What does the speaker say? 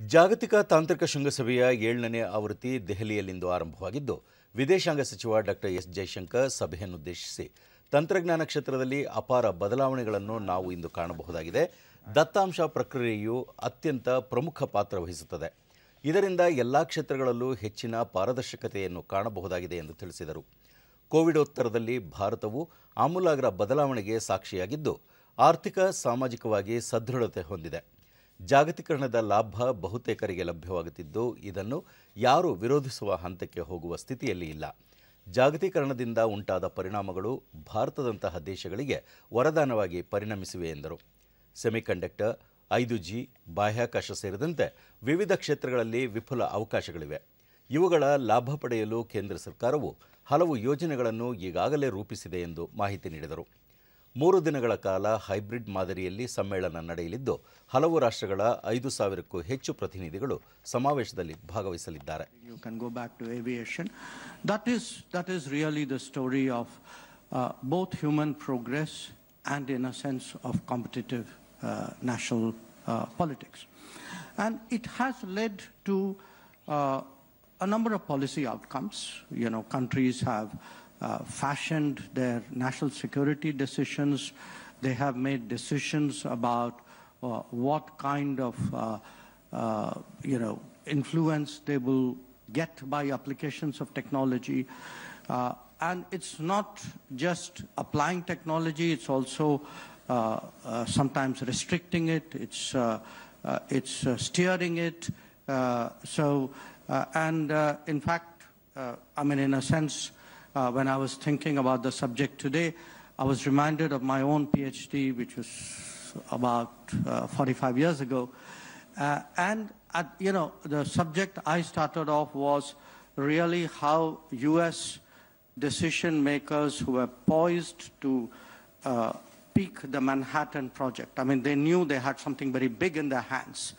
ಜಾಗತಿಕ ತಾಂತ್ರಿಕ ಶೃಂಗಸಭೆಯ ಏಳನೇ ಆವೃತ್ತಿ ದೆಹಲಿಯಲ್ಲಿಂದು ಆರಂಭವಾಗಿದ್ದು, ವಿದೇಶಾಂಗ ಸಚಿವ ಡಾಕ್ಟರ್ ಎಸ್ ಜೈಶಂಕರ್ ಸಭೆಯನ್ನುದ್ದೇಶಿಸಿ, ತಂತ್ರಜ್ಞಾನ ಕ್ಷೇತ್ರದಲ್ಲಿ ಅಪಾರ ಬದಲಾವಣೆಗಳನ್ನು ನಾವು ಇಂದು ಕಾಣಬಹುದಾಗಿದೆ. ದತ್ತಾಂಶ ಪ್ರಕ್ರಿಯೆಯು ಅತ್ಯಂತ ಪ್ರಮುಖ ಪಾತ್ರ ವಹಿಸುತ್ತದೆ. ಇದರಿಂದ ಎಲ್ಲ ಕ್ಷೇತ್ರಗಳಲ್ಲೂ ಹೆಚ್ಚಿನ ಪಾರದರ್ಶಕತೆಯನ್ನು ಕಾಣಬಹುದಾಗಿದೆ ಎಂದು ತಿಳಿಸಿದರು. ಕೋವಿಡೋತ್ತರದಲ್ಲಿ ಭಾರತವು ಆಮೂಲಾಗ್ರ ಬದಲಾವಣೆಗೆ ಸಾಕ್ಷಿಯಾಗಿದ್ದು, ಆರ್ಥಿಕ, ಸಾಮಾಜಿಕವಾಗಿ ಸದೃಢತೆ ಹೊಂದಿದೆ. ಜಾಗತೀಕರಣದ ಲಾಭ ಬಹುತೇಕರಿಗೆ ಲಭ್ಯವಾಗುತ್ತಿದ್ದು, ಇದನ್ನು ಯಾರೂ ವಿರೋಧಿಸುವ ಹಂತಕ್ಕೆ ಹೋಗುವ ಸ್ಥಿತಿಯಲ್ಲಿ ಇಲ್ಲ. ಜಾಗತೀಕರಣದಿಂದ ಉಂಟಾದ ಪರಿಣಾಮಗಳು ಭಾರತದಂತಹ ದೇಶಗಳಿಗೆ ವರದಾನವಾಗಿ ಪರಿಣಮಿಸಿವೆ ಎಂದರು. ಸೆಮಿಕಂಡಕ್ಟರ್, ಐದು ಜಿ, ಬಾಹ್ಯಾಕಾಶ ಸೇರಿದಂತೆ ವಿವಿಧ ಕ್ಷೇತ್ರಗಳಲ್ಲಿ ವಿಪುಲ ಅವಕಾಶಗಳಿವೆ. ಇವುಗಳ ಲಾಭ ಪಡೆಯಲು ಕೇಂದ್ರ ಸರ್ಕಾರವು ಹಲವು ಯೋಜನೆಗಳನ್ನು ಈಗಾಗಲೇ ರೂಪಿಸಿದೆ ಎಂದು ಮಾಹಿತಿ ನೀಡಿದರು. ಮೂರು ದಿನಗಳ ಕಾಲ ಹೈಬ್ರಿಡ್ ಮಾದರಿಯಲ್ಲಿ ಸಮ್ಮೇಳನ ನಡೆಯಲಿದ್ದು ಹಲವು ರಾಷ್ಟ್ರಗಳ ಐದು ಸಾವಿರಕ್ಕೂ ಹೆಚ್ಚು ಪ್ರತಿನಿಧಿಗಳು ಸಮಾವೇಶದಲ್ಲಿ ಭಾಗವಹಿಸಲಿದ್ದಾರೆ You can go back to aviation. That is, that is really the story of uh, both human progress and, in a sense, of competitive uh, national uh, politics. And it has led to uh, a number of policy outcomes. You know, countries have uh, fashioned their national security decisions. They have made decisions about uh, what kind of, uh, uh, you know, influence they will get by applications of technology. Uh, and it's not just applying technology, it's also uh, uh, sometimes restricting it, it's, uh, uh, it's uh, steering it. Uh, so, uh, and uh, in fact, uh, I mean, in a sense, uh, when I was thinking about the subject today, I was reminded of my own PhD, which was about uh, 45 years ago. Uh, and, at, you know, the subject I started off was really how U.S. decision makers who were poised to uh, peak the Manhattan Project. I mean, they knew they had something very big in their hands.